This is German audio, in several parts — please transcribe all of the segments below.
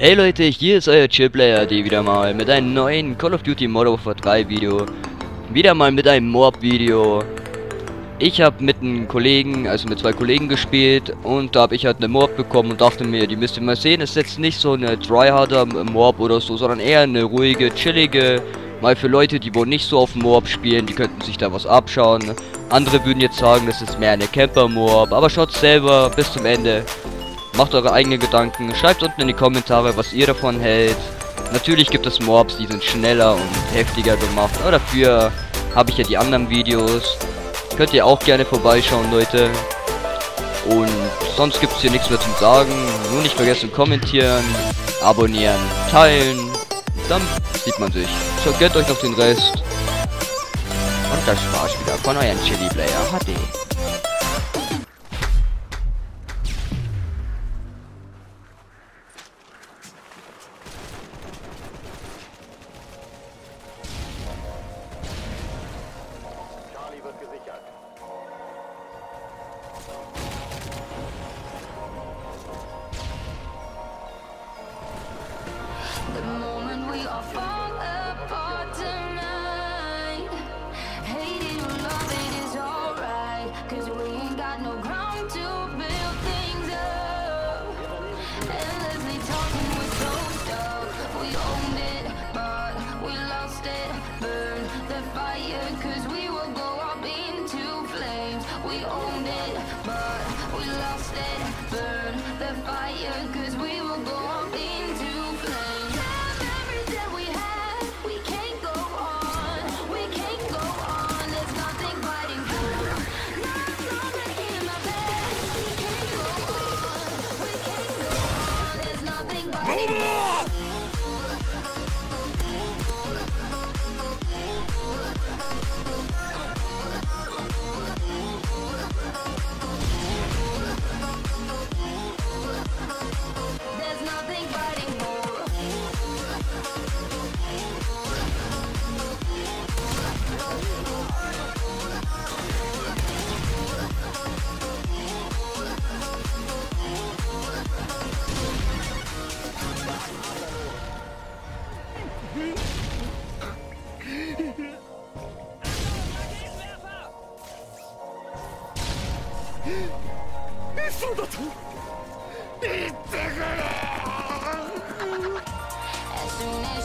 Hey Leute, hier ist euer Chillplayer.d wieder mal mit einem neuen Call of Duty Modern Warfare 3 Video. Wieder mal mit einem Mob Video. Ich habe mit einem Kollegen, also mit zwei Kollegen gespielt und da habe ich halt eine Mob bekommen und dachte mir, die müsst ihr mal sehen, ist jetzt nicht so eine Tryharder Mob oder so, sondern eher eine ruhige, chillige, mal für Leute, die wohl nicht so auf Mob spielen, die könnten sich da was abschauen. Andere würden jetzt sagen, das ist mehr eine Camper Mob, aber schaut selber bis zum Ende. Macht eure eigenen Gedanken. Schreibt unten in die Kommentare, was ihr davon hält. Natürlich gibt es Mobs, die sind schneller und heftiger gemacht. Aber dafür habe ich ja die anderen Videos. Könnt ihr auch gerne vorbeischauen, Leute. Und sonst gibt es hier nichts mehr zu sagen. Nur nicht vergessen kommentieren, abonnieren, teilen. Dann sieht man sich. So, gönnt euch noch den Rest. Und das war's wieder von eurem Chili Player HD. Go 行ってくれ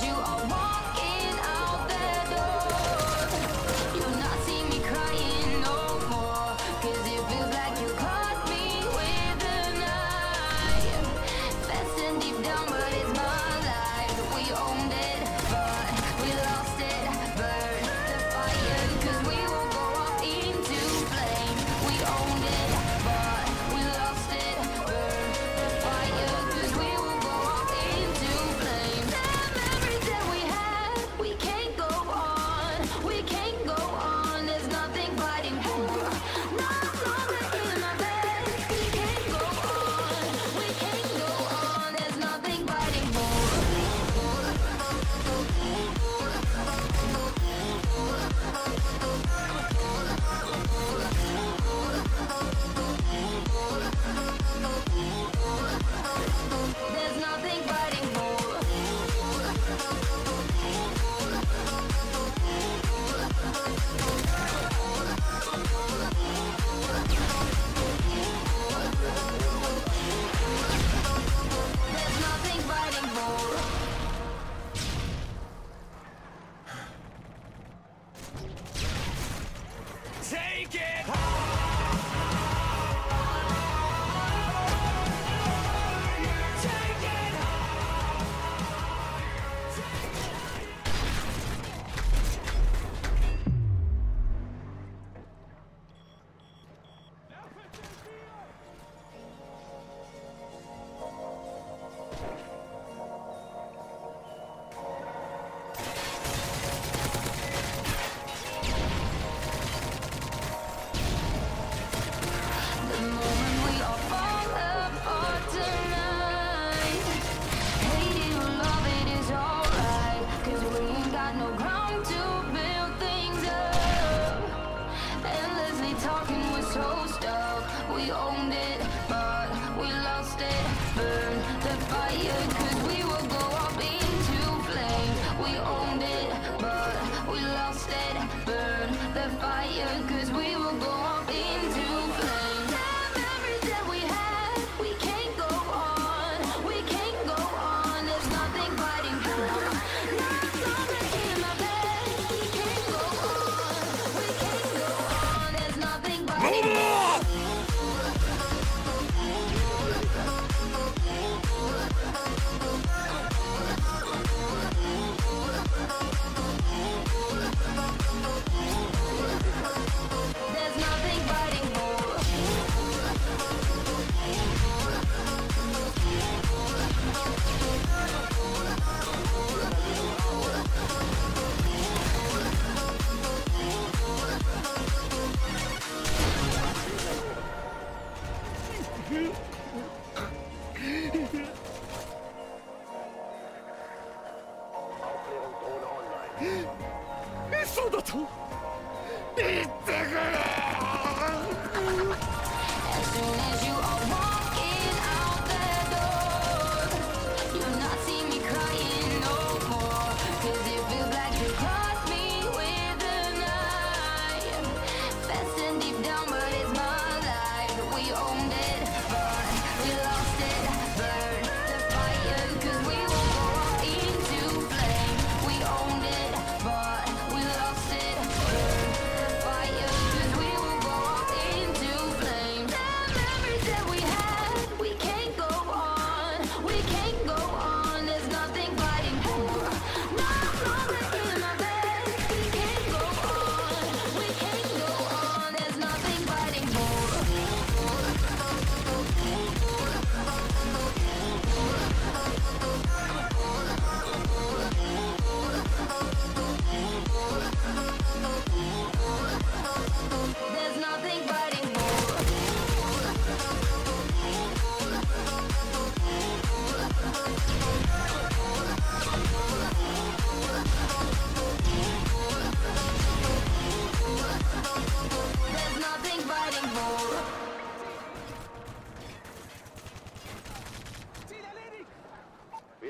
行ってくれ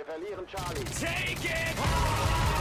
Wir verlieren Charlie. Take it!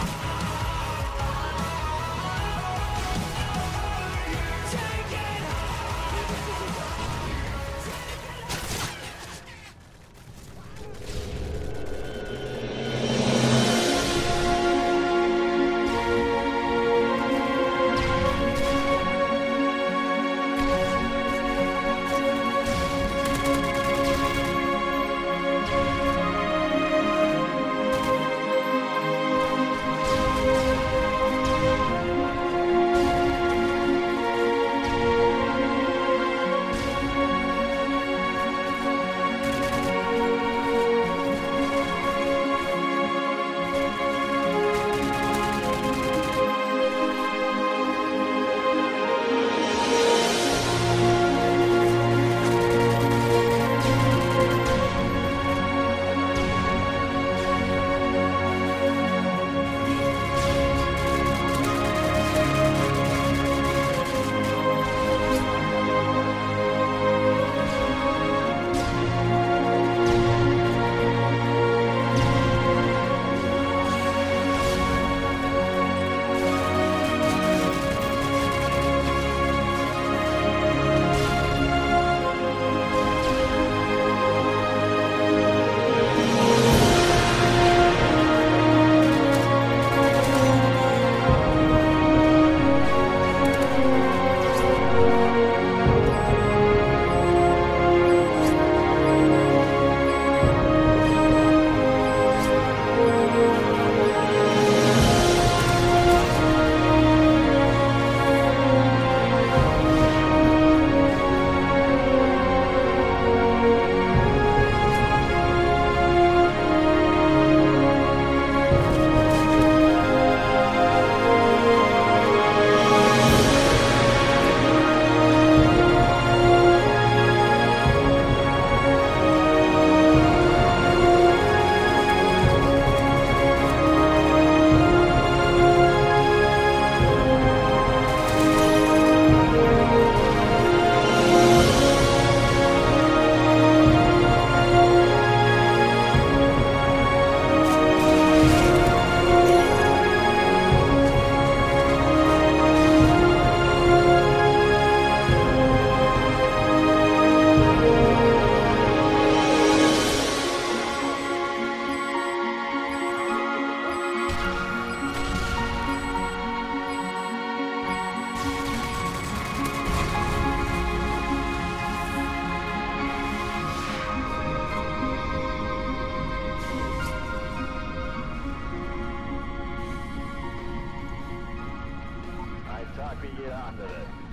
der andere.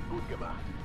Gut gemacht.